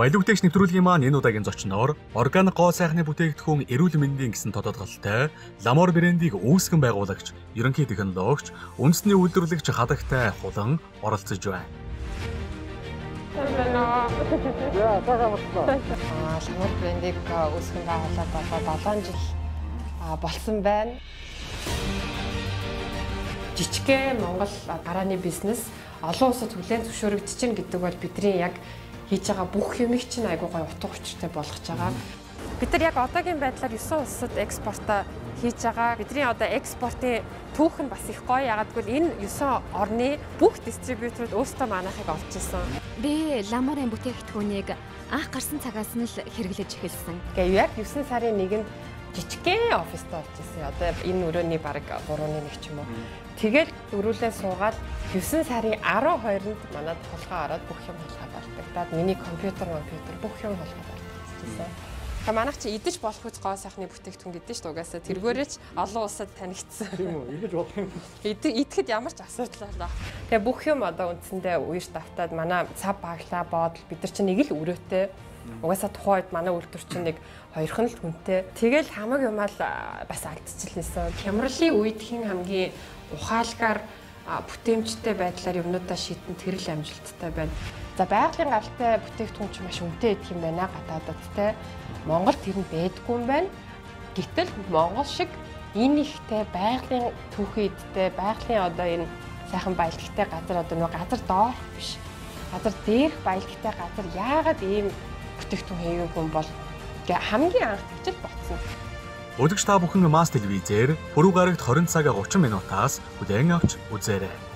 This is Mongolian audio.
Баялаг бүтээгч нэвтрүүлгийн маань энэ удаагийн зочноор органик гоо сайхны бүтээгдэхүүн эрүүл мэндийн гэсэн тодотголтой Ламор брендийг үүсгэн байгуулагч, ерөнхий технологич, үндэсний үйлдвэрлэгч хадагтай хулан оролцож байна. Яа, тага боллоо. Аа, Ламор брендийг үүсгэн байгуулаад одоо 7 жил болсон байна. Жижигхэн Монгол гарааны бизнес олон улсад хүлээн зөвшөөрөгдөж чинь гэдэг бол бидний яг хийж байгаа бүх юмыг чинь айгуу гой утга учиртай болгож байгаа. Бид нар яг одоогийн байдлаар 9 улсад экспортоо хийж байгаа. Бидний одоо экспортын түүх нь бас их гоё. Ягаад гэвэл энэ 9 орны бүх дистрибьюторууд өөрсдөө манайхыг олж исэн. Би ламорын бүтээгдэхүүнийг анх гарсан цагаас нь л хэрэглэж эхэлсэн. Тэгээ яг 9 сарын 1-нд жижигхэн оффистай болж ирсэн. Одоо энэ өрөөний баг 3-ны 1 ч юм уу. Тэгэл өрүүлээ суугаад 9 сарын 12-нд манад толгой ороод бүх юм толгой болтогдоод миний компьютер компьютер бүх юм толгой болтогдсон. Та манайх чи идэж болох үз гоо сайхны бүтээгдэхүүн гэдэг шүү дээ угаасаа тэргээрээ ч олон улсад танигдсан. Тийм үү? Идэж болох юм. Идэхэд ямар ч асуудал болоо. Тэгээ бүх юм одоо үндсэндээ үерш давтаад манай цав баглаа боодол бид нар чинь нэг л өрөөтэй Угаасаа тухайн үед манай үйлдвэр чинь нэг хоёрхан л хүнтэй. Тэгэл хамаг юмаа л бас алдчихлээсэн. Хямралын үед хин хамгийн ухаалгаар бүтээмжтэй байдлаар юмнуудаа шийдэн тэр л амжилттай байна. За байгалийн гаралтай бүтээгдэхүүн чинь маш үнэтэй идэх юм байна гадаадад те. Монгол тэр нь байдгүй юм байна. Гэтэл Монгол шиг энэ ихтэй байгалийн түүхий идтэй байгалийн одоо энэ сайхан баялагтай газар одоо нөгөө газар доорх биш. Газар дээрх баялагтай газар яагаад ийм бүтээгдэхүүн хийгээгүй юм бол хамгийн анх тэгчл ботсон. Өдөгч та бүхэн Мас телевизээр пүрэв гарагт 20 цагаа 30 минутаас бүлээн авч үзээрэй.